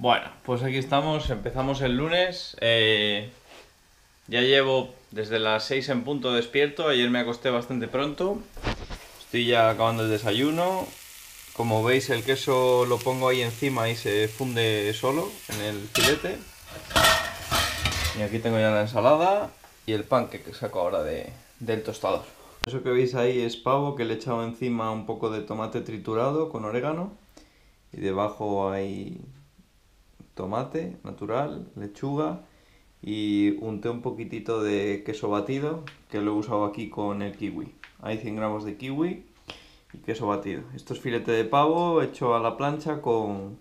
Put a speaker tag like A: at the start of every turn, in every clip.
A: Bueno, pues aquí estamos, empezamos el lunes. eh, ya llevo desde las 6 en punto despierto, ayer me acosté bastante pronto. Estoy ya acabando el desayuno. Como veis el queso lo pongo ahí encima y se funde solo en el filete. Y aquí tengo ya la ensalada y el pan que saco ahora de, del tostador. Eso que veis ahí es pavo que le he echado encima un poco de tomate triturado con orégano. Y debajo hay tomate natural, lechuga y unté un poquitito de queso batido que lo he usado aquí con el kiwi. Hay 100 gramos de kiwi y queso batido. Esto es filete de pavo hecho a la plancha con,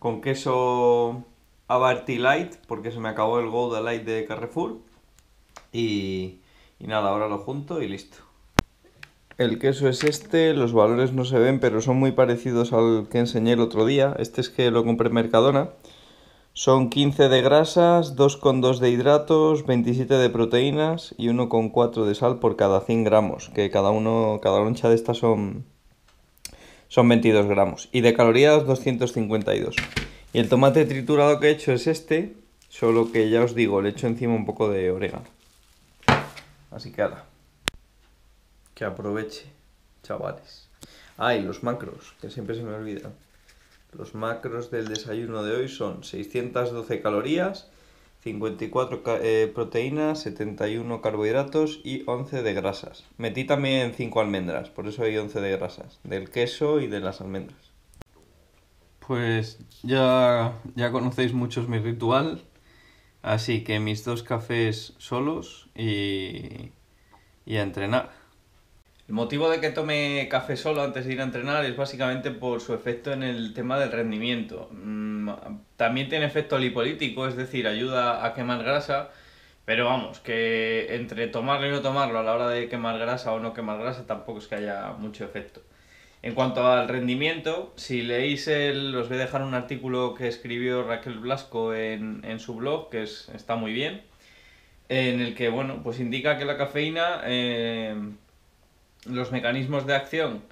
A: con queso Abarty Light porque se me acabó el Gouda Light de Carrefour. Y, y nada, ahora lo junto y listo. El queso es este, los valores no se ven, pero son muy parecidos al que enseñé el otro día. Este es que lo compré en Mercadona. Son 15 de grasas, 2,2 de hidratos, 27 de proteínas y 1,4 de sal por cada 100 gramos, que cada uno, cada loncha de estas son, son 22 gramos. Y de calorías 252. Y el tomate triturado que he hecho es este, solo que ya os digo, le echo encima un poco de orégano. Así que ala. Que aproveche, chavales. Ah, y los macros, que siempre se me olvidan. Los macros del desayuno de hoy son 612 calorías, 54 ca- eh, proteínas, 71 carbohidratos y 11 de grasas. Metí también 5 almendras, por eso hay 11 de grasas, del queso y de las almendras. Pues ya, ya conocéis muchos mi ritual, así que mis dos cafés solos y, y a entrenar. El motivo de que tome café solo antes de ir a entrenar es básicamente por su efecto en el tema del rendimiento. Mm, También tiene efecto lipolítico, es decir, ayuda a quemar grasa, pero vamos, que entre tomarlo y no tomarlo a la hora de quemar grasa o no quemar grasa tampoco es que haya mucho efecto. En cuanto al rendimiento, si leéis el, os voy a dejar un artículo que escribió Raquel Blasco en, en su blog, que es- está muy bien, en el que, bueno, pues indica que la cafeína... eh, los mecanismos de acción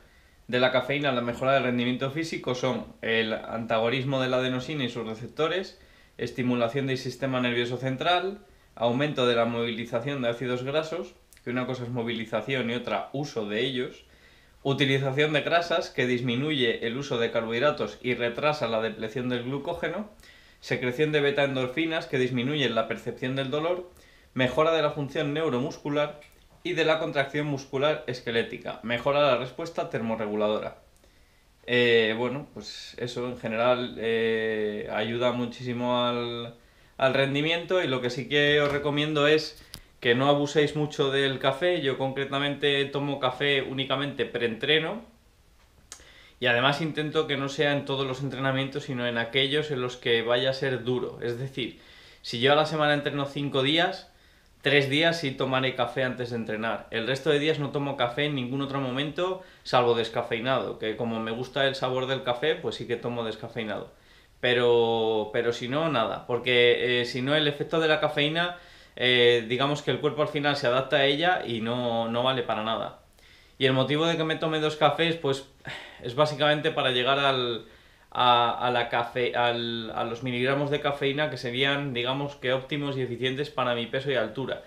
A: de la cafeína en la mejora del rendimiento físico son el antagonismo de la adenosina y sus receptores, estimulación del sistema nervioso central, aumento de la movilización de ácidos grasos, que una cosa es movilización y otra uso de ellos, utilización de grasas, que disminuye el uso de carbohidratos y retrasa la depleción del glucógeno, secreción de beta-endorfinas, que disminuyen la percepción del dolor, mejora de la función neuromuscular, y de la contracción muscular esquelética. Mejora la respuesta termorreguladora. Eh, bueno, pues eso en general eh, ayuda muchísimo al, al rendimiento y lo que sí que os recomiendo es que no abuséis mucho del café. Yo concretamente tomo café únicamente preentreno y además intento que no sea en todos los entrenamientos, sino en aquellos en los que vaya a ser duro. Es decir, si yo a la semana entreno 5 días, Tres días sí tomaré café antes de entrenar. El resto de días no tomo café en ningún otro momento, salvo descafeinado, que como me gusta el sabor del café, pues sí que tomo descafeinado. Pero, pero si no, nada, porque eh, si no el efecto de la cafeína, eh, digamos que el cuerpo al final se adapta a ella y no, no vale para nada. Y el motivo de que me tome dos cafés, pues es básicamente para llegar al, a, a la cafe, a los miligramos de cafeína que serían, digamos que óptimos y eficientes para mi peso y altura.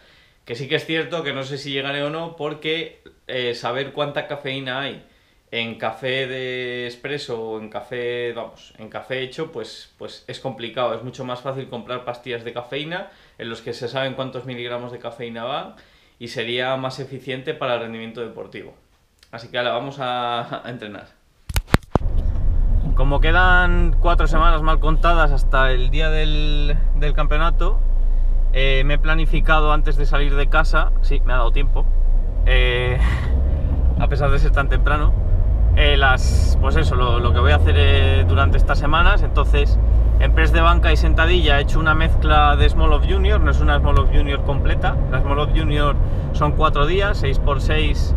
A: Que sí que es cierto que no sé si llegaré o no, porque eh, saber cuánta cafeína hay en café de expreso o en café, vamos, en café hecho, pues, pues es complicado. Es mucho más fácil comprar pastillas de cafeína en los que se saben cuántos miligramos de cafeína van y sería más eficiente para el rendimiento deportivo. Así que ahora vamos a entrenar. Como quedan cuatro semanas mal contadas hasta el día del, del campeonato, eh, me he planificado antes de salir de casa, sí, me ha dado tiempo, eh, a pesar de ser tan temprano, eh, las, pues eso, lo, lo que voy a hacer eh, durante estas semanas. Entonces, en press de banca y sentadilla he hecho una mezcla de Small of Junior, no es una Small of Junior completa, la Small of Junior son cuatro días, 6x6,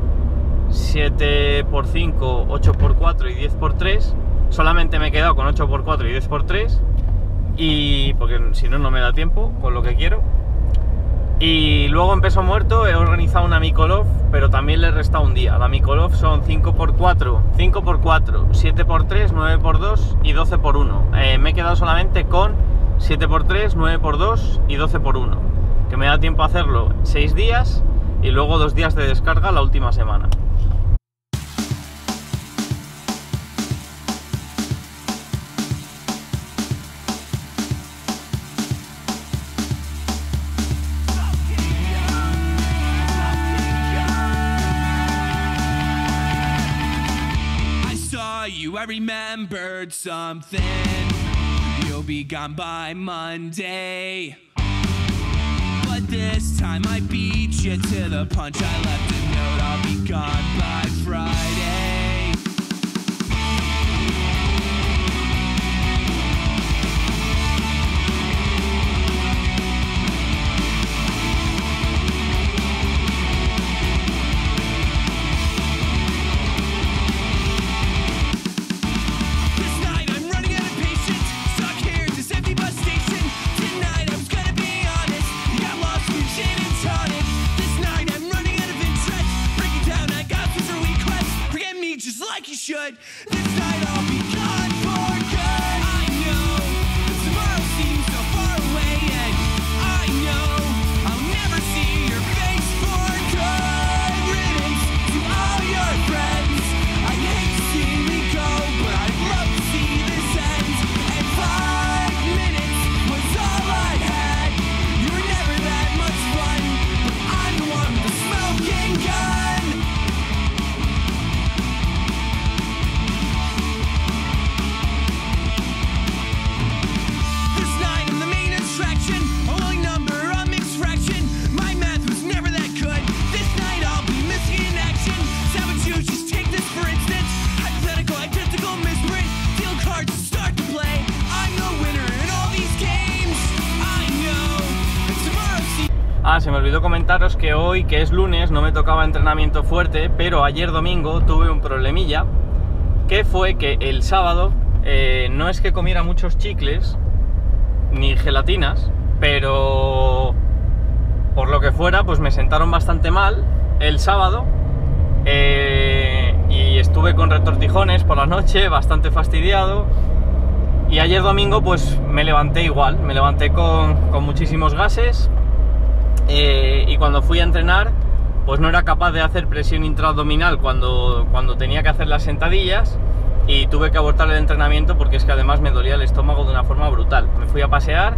A: 7x5, 8x4 y 10x3. Solamente me he quedado con 8x4 y 10x3 y porque si no no me da tiempo con lo que quiero Y luego en peso muerto he organizado una Mikolov, pero también le he restado un día. La Mikolov son 5x4, 5x4, 7x3, 9x2 y 12x1. Eh, me he quedado solamente con 7x3, 9x2 y 12x1. Que me da tiempo a hacerlo 6 días y luego 2 días de descarga la última semana.
B: Remembered something. You'll be gone by Monday. But this time I beat you to the punch. I left a note, I'll be gone by Friday.
A: Olvidó comentaros que hoy, que es lunes, no me tocaba entrenamiento fuerte, pero ayer domingo tuve un problemilla, que fue que el sábado eh, no es que comiera muchos chicles, ni gelatinas, pero por lo que fuera, pues me sentaron bastante mal el sábado eh, y estuve con retortijones por la noche, bastante fastidiado. Y ayer domingo pues me levanté igual, me levanté con, con muchísimos gases, eh, y cuando fui a entrenar, pues no era capaz de hacer presión intraabdominal cuando, cuando tenía que hacer las sentadillas y tuve que abortar el entrenamiento porque es que además me dolía el estómago de una forma brutal. Me fui a pasear,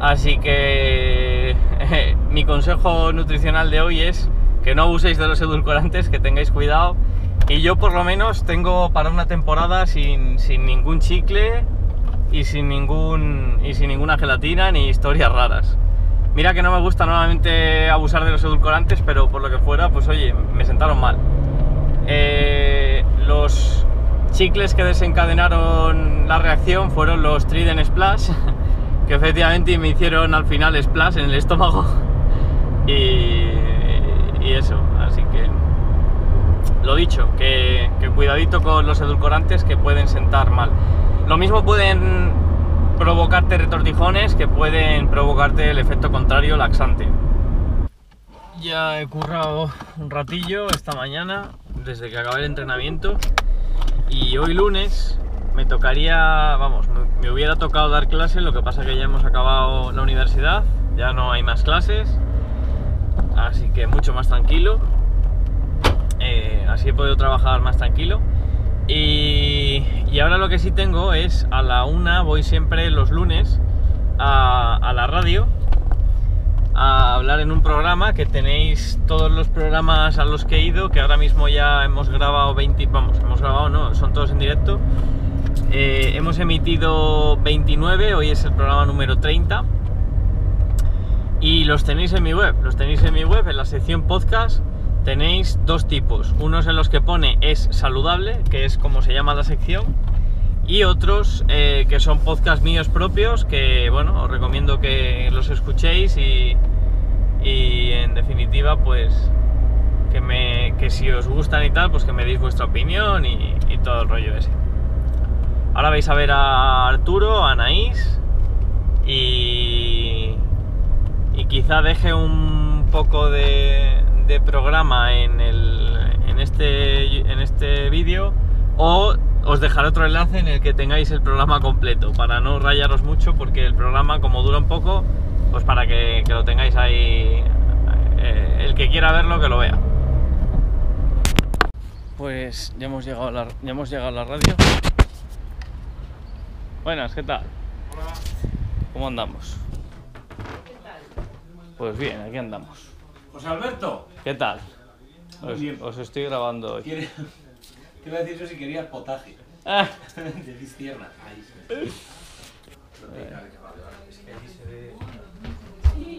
A: así que mi consejo nutricional de hoy es que no abuséis de los edulcorantes, que tengáis cuidado. Y yo por lo menos tengo para una temporada sin, sin ningún chicle y sin, ningún, y sin ninguna gelatina ni historias raras. Mira que no me gusta normalmente abusar de los edulcorantes, pero por lo que fuera, pues oye, me sentaron mal. Eh, los chicles que desencadenaron la reacción fueron los Trident Splash, que efectivamente me hicieron al final splash en el estómago. Y, eso, así que lo dicho, que cuidadito con los edulcorantes que pueden sentar mal. Lo mismo pueden provocarte retortijones que pueden provocarte el efecto contrario laxante. Ya he currado un ratillo esta mañana, desde que acabé el entrenamiento, y hoy lunes me tocaría, vamos, me, hubiera tocado dar clase, lo que pasa que ya hemos acabado la universidad, ya no hay más clases, así que mucho más tranquilo, eh, así he podido trabajar más tranquilo. Y, que sí tengo es a la una, voy siempre los lunes a, la radio a hablar en un programa que tenéis todos los programas a los que he ido, que ahora mismo ya hemos grabado 20, vamos, hemos grabado, no, son todos en directo. Eh, hemos emitido 29, hoy es el programa número 30. Y los tenéis en mi web, los tenéis en mi web, en la sección podcast tenéis dos tipos. Unos en los que pone es saludable, que es como se llama la sección, y otros eh, que son podcast míos propios, que bueno, os recomiendo que los escuchéis y, y en definitiva, pues que, me, que si os gustan y tal, pues que me deis vuestra opinión y, y todo el rollo ese. Ahora vais a ver a Arturo, a Anaís y y quizá deje un poco de, de programa en, el, en este, en este vídeo o os dejaré otro enlace en el que tengáis el programa completo para no rayaros mucho porque el programa como dura un poco pues para que, que lo tengáis ahí eh, el que quiera verlo que lo vea. Pues ya hemos llegado a la, ya hemos llegado a la radio. Buenas qué tal cómo andamos pues bien aquí andamos.
C: José Alberto,
A: qué tal os,
C: bien.
A: os estoy grabando hoy.
C: Quiere... te iba a decir yo si querías potaje.
A: Ah.
C: de cisterna. Ahí se.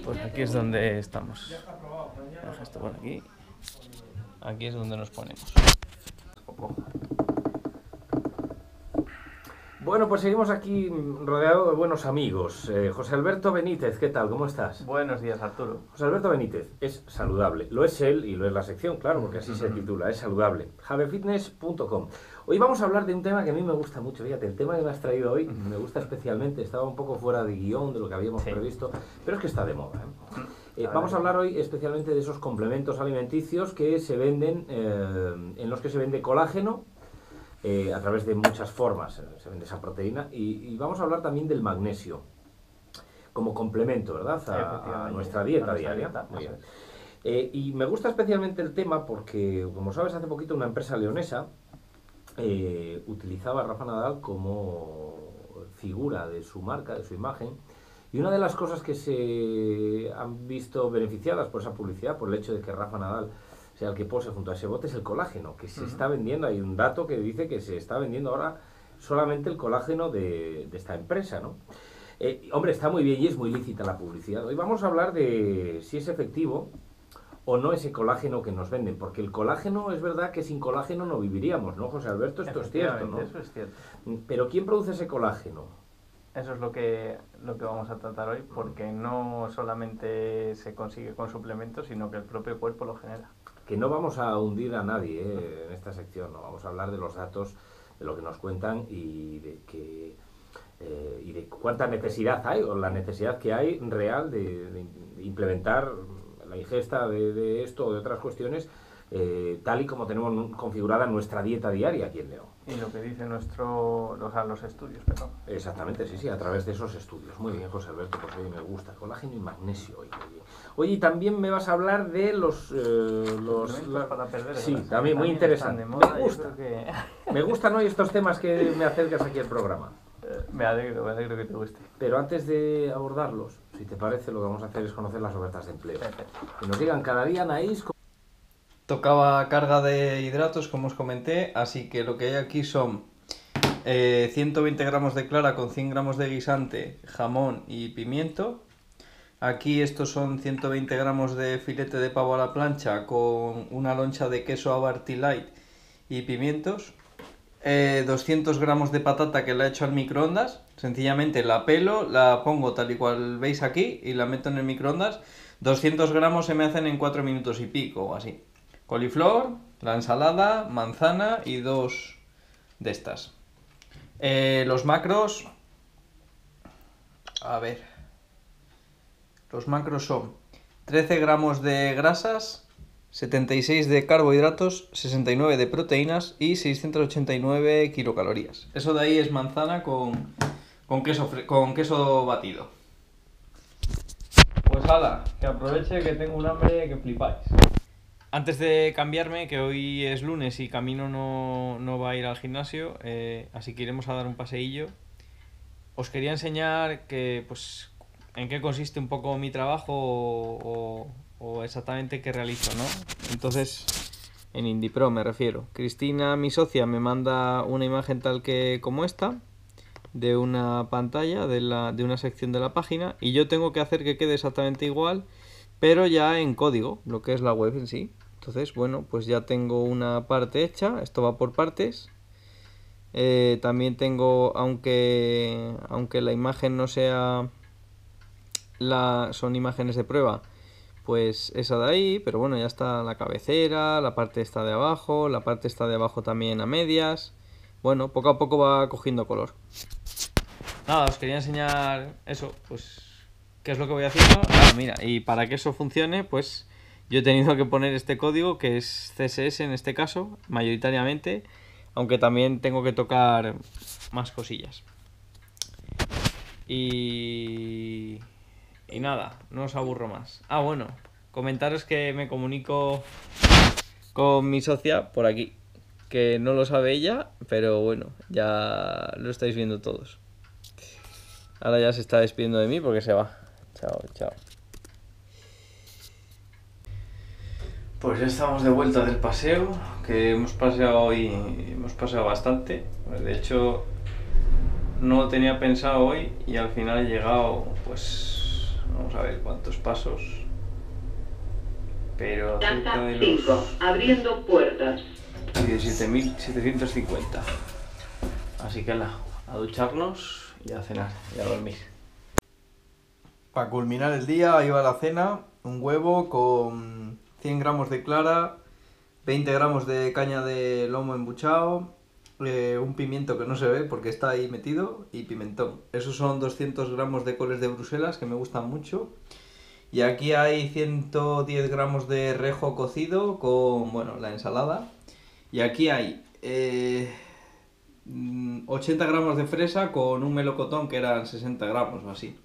A: Pues aquí es donde estamos. Deja esto por aquí. Aquí es donde nos ponemos.
D: Bueno, pues seguimos aquí rodeado de buenos amigos. Eh, José Alberto Benítez, ¿qué tal? ¿Cómo estás?
A: Buenos días, Arturo.
D: José Alberto Benítez es saludable. Lo es él y lo es la sección, claro, porque así se titula, es saludable. javefitness.com. Hoy vamos a hablar de un tema que a mí me gusta mucho. Fíjate, el tema que me has traído hoy me gusta especialmente. Estaba un poco fuera de guion de lo que habíamos
A: Sí.
D: previsto, pero es que está de moda. ¿eh? Eh, vamos a hablar hoy especialmente de esos complementos alimenticios que se venden, en los que se vende colágeno, eh, a través de muchas formas eh, se vende esa proteína y, y vamos a hablar también del magnesio como complemento, ¿verdad? A- nuestra dieta
A: a nuestra
D: diaria.
A: dieta,
D: Muy
A: eso
D: bien. Eh, y me gusta especialmente el tema porque, como sabes, hace poquito una empresa leonesa eh, utilizaba a Rafa Nadal como figura de su marca, de su imagen. Y una de las cosas que se han visto beneficiadas por esa publicidad, por el hecho de que Rafa Nadal sea el que pose junto a ese bote, es el colágeno, que se está vendiendo. Hay un dato que dice que se está vendiendo ahora solamente el colágeno de, de esta empresa, ¿no? Eh, hombre, está muy bien y es muy lícita la publicidad. Hoy vamos a hablar de si es efectivo o no ese colágeno que nos venden, porque el colágeno es verdad que sin colágeno no viviríamos, ¿no, José Alberto? Esto es cierto, ¿no?
A: Eso es cierto.
D: Pero ¿quién produce ese colágeno?
A: Eso es lo que, lo que vamos a tratar hoy, porque no solamente se consigue con suplementos, sino que el propio cuerpo lo genera.
D: Que no vamos a hundir a nadie ¿eh? en esta sección, no vamos a hablar de los datos, de lo que nos cuentan y de que eh, y de cuánta necesidad hay o la necesidad que hay real de, implementar la ingesta de, esto o de otras cuestiones eh, tal y como tenemos configurada nuestra dieta diaria aquí en León.
A: Y lo que dice nuestro, o sea, los estudios, perdón.
D: Exactamente, sí, sí, a través de esos estudios. Muy bien, José Alberto, pues oye, me gusta. Colágeno y magnesio, oye. Oye, y también me vas a hablar de los... eh, los la-
A: para perder
D: sí, también muy interesante.
A: moda,
D: Me gusta.
A: que-
D: Me gustan hoy estos temas que me acercas aquí al programa.
A: Eh, me alegro, me alegro que te guste.
D: Pero antes de abordarlos, si te parece, lo que vamos a hacer es conocer las ofertas de empleo.
A: Perfecto.
D: Que nos digan cada día, Anaís, co-
E: Tocaba carga de hidratos, como os comenté, así que lo que hay aquí son eh, 120 gramos de clara con 100 gramos de guisante, jamón y pimiento. Aquí estos son 120 gramos de filete de pavo a la plancha con una loncha de queso Abarty Light y pimientos. Eh, 200 gramos de patata que la he hecho al microondas. Sencillamente la pelo, la pongo tal y cual veis aquí y la meto en el microondas. 200 gramos se me hacen en 4 minutos y pico o así. Coliflor, la ensalada, manzana y dos de estas. Eh, los macros. A ver. Los macros son 13 gramos de grasas, 76 de carbohidratos, 69 de proteínas y 689 kilocalorías. Eso de ahí es manzana con, con, queso, con queso batido. Pues hala, que aproveche que tengo un hambre que flipáis.
A: Antes de cambiarme, que hoy es lunes y Camino no, no va a ir al gimnasio, eh, así que iremos a dar un paseillo. Os quería enseñar que, pues, en qué consiste un poco mi trabajo o, o- o exactamente qué realizo, ¿no? Entonces, en IndiePro me refiero. Cristina, mi socia, me manda una imagen tal que como esta de una pantalla de, la, de una sección de la página y yo tengo que hacer que quede exactamente igual pero ya en código, lo que es la web en sí. Entonces, bueno, pues ya tengo una parte hecha, esto va por partes. Eh, también tengo, aunque, aunque la imagen no sea, la, son imágenes de prueba, pues esa de ahí, pero bueno, ya está la cabecera, la parte está de abajo, la parte está de abajo también a medias. Bueno, poco a poco va cogiendo color. Nada, os quería enseñar eso, pues
F: ¿qué es lo que voy haciendo? Ah, mira, y para que eso funcione, pues yo he tenido que poner este código, que es CSS en este caso, mayoritariamente, aunque también tengo que tocar más cosillas. Y... Y nada, no os aburro más. Ah, bueno, comentaros que me comunico con mi socia por aquí. Que no lo sabe ella, pero bueno, ya lo estáis viendo todos. Ahora ya se está despidiendo de mí porque se va. Chao, chao. Pues ya estamos de vuelta del paseo, que hemos paseado hoy, hemos paseado bastante. De hecho, no lo tenía pensado hoy y al final he llegado, pues, vamos a ver cuántos pasos. Pero cerca de los
G: 5. Abriendo puertas.
F: 17.750. Así que la, a ducharnos y a cenar y a dormir.
A: Para culminar el día iba a la cena, un huevo con 100 gramos de clara, 20 gramos de caña de lomo embuchado, eh, un pimiento que no se ve porque está ahí metido y pimentón. Esos son 200 gramos de coles de Bruselas que me gustan mucho. Y aquí hay 110 gramos de rejo cocido con, bueno, la ensalada. Y aquí hay eh, mm, 80 gramos de fresa con un melocotón que eran 60 gramos o así.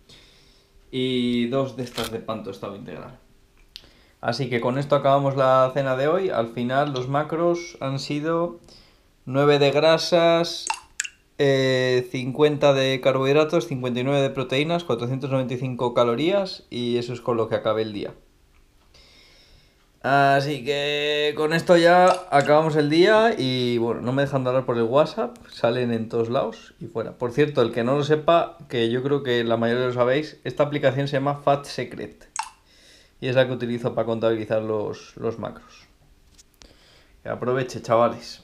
A: Y dos de estas de pan tostado integral. Así que con esto acabamos la cena de hoy. Al final los macros han sido 9 de grasas, eh, 50 de carbohidratos, 59 de proteínas, 495 calorías y eso es con lo que acabé el día. Así que con esto ya acabamos el día y bueno, no me dejan de hablar por el WhatsApp, salen en todos lados y fuera. Por cierto, el que no lo sepa, que yo creo que la mayoría lo sabéis, esta aplicación se llama Fat Secret y es la que utilizo para contabilizar los, los macros. Que aproveche, chavales.